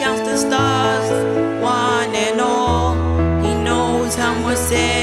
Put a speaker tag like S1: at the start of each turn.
S1: counts the stars, one and all. He knows how much.